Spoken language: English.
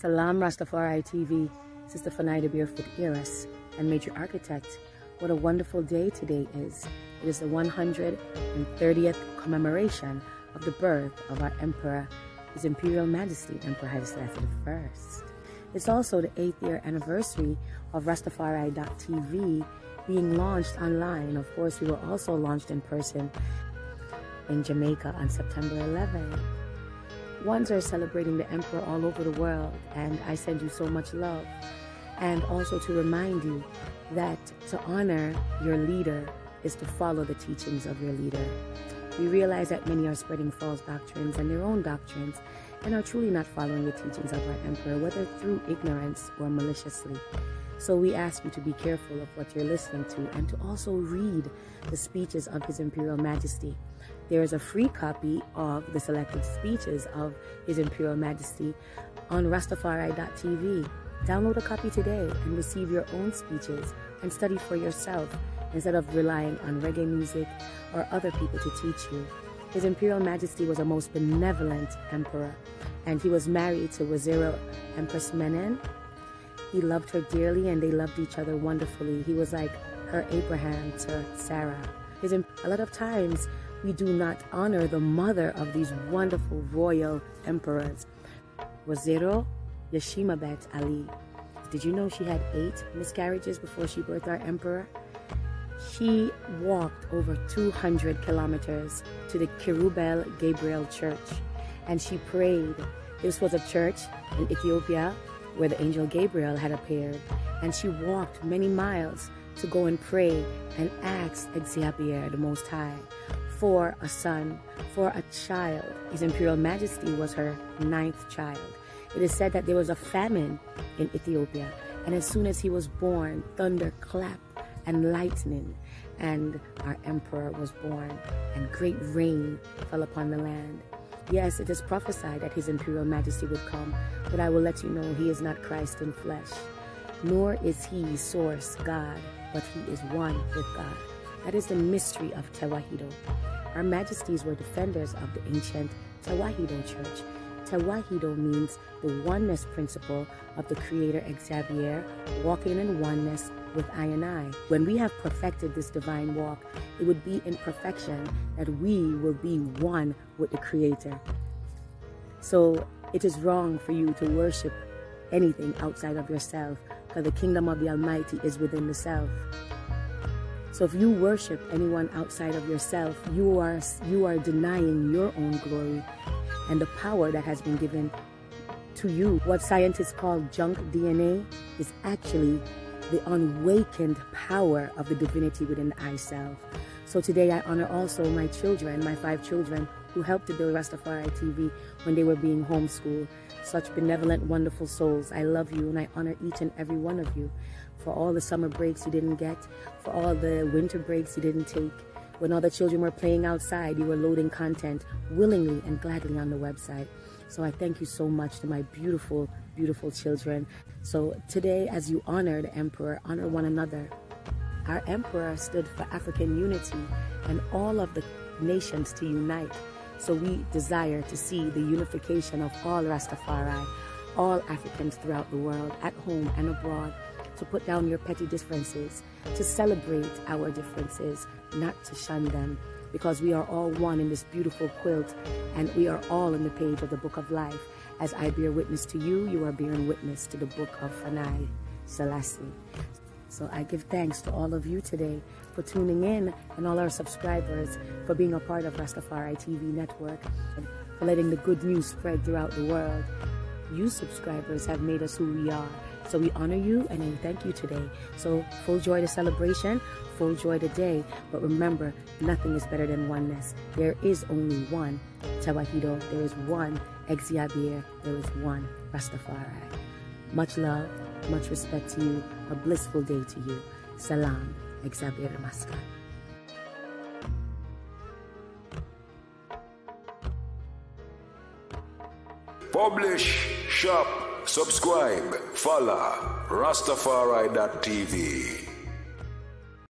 Salam Rastafari TV, Sister Fanaida Barefoot Heiress, and Major Architect. What a wonderful day today is. It is the 130th commemoration of the birth of our Emperor, His Imperial Majesty, Emperor Haile Selassie I. It's also the 8th year anniversary of Rastafari.tv being launched online. Of course, we were also launched in person in Jamaica on September 11th. Ones are celebrating the emperor all over the world, and I send you so much love. And also to remind you that to honor your leader is to follow the teachings of your leader. We realize that many are spreading false doctrines and their own doctrines and are truly not following the teachings of our emperor, whether through ignorance or maliciously. So we ask you to be careful of what you're listening to and to also read the speeches of His Imperial Majesty. There is a free copy of the selected speeches of His Imperial Majesty on Rastafari.tv. Download a copy today and receive your own speeches and study for yourself instead of relying on reggae music or other people to teach you. His Imperial Majesty was a most benevolent emperor, and he was married to Wazira Empress Menen, he loved her dearly and they loved each other wonderfully. He was like her Abraham to Sarah. His, a lot of times we do not honor the mother of these wonderful royal emperors. Waziro Yeshimebet Ali. Did you know she had eight miscarriages before she birthed our emperor? She walked over 200 kilometers to the Kulubi Gabriel Church and she prayed. This was a church in Ethiopia where the angel Gabriel had appeared, and she walked many miles to go and pray and ask Egziabher, the Most High, for a son, for a child. His Imperial Majesty was her ninth child. It is said that there was a famine in Ethiopia, and as soon as he was born, thunder clapped and lightning, and our emperor was born, and great rain fell upon the land. Yes, it is prophesied that his imperial majesty would come, but I will let you know he is not Christ in flesh, nor is he source God, but he is one with God. That is the mystery of Tewahedo. Our majesties were defenders of the ancient Tewahedo church. Tewahedo means the oneness principle of the creator Egziabher, walking in oneness with I and I. When we have perfected this divine walk, it would be in perfection that we will be one with the Creator. So it is wrong for you to worship anything outside of yourself, because the kingdom of the Almighty is within the self. So if you worship anyone outside of yourself, you are you are denying your own glory and the power that has been given to you. What scientists call junk DNA is actually the unawakened power of the divinity within I self. So today I honor also my children, my five children, who helped to build Rastafari TV when they were being homeschooled. Such benevolent, wonderful souls. I love you and I honor each and every one of you for all the summer breaks you didn't get, for all the winter breaks you didn't take. When all the children were playing outside, you were loading content willingly and gladly on the website. So I thank you so much to my beautiful, beautiful children. So today, as you honor the emperor, honor one another. Our emperor stood for African unity and all of the nations to unite. So we desire to see the unification of all Rastafari, all Africans throughout the world, at home and abroad, to put down your petty differences, to celebrate our differences, not to shun them, because we are all one in this beautiful quilt and we are all in the page of the book of life. As I bear witness to you, you are bearing witness to the book of Fanai Selassie. So I give thanks to all of you today for tuning in and all our subscribers for being a part of Rastafari TV network and for letting the good news spread throughout the world. You subscribers have made us who we are. So we honor you and we thank you today. So full joy to celebration, full joy today. But remember, nothing is better than oneness. There is only one Tewahedo. There is one Exia There is one Rastafari. Much love, much respect to you. A blissful day to you. Salam, Egziabher Maskan. Publish, shop, subscribe, follow Rastafari.tv.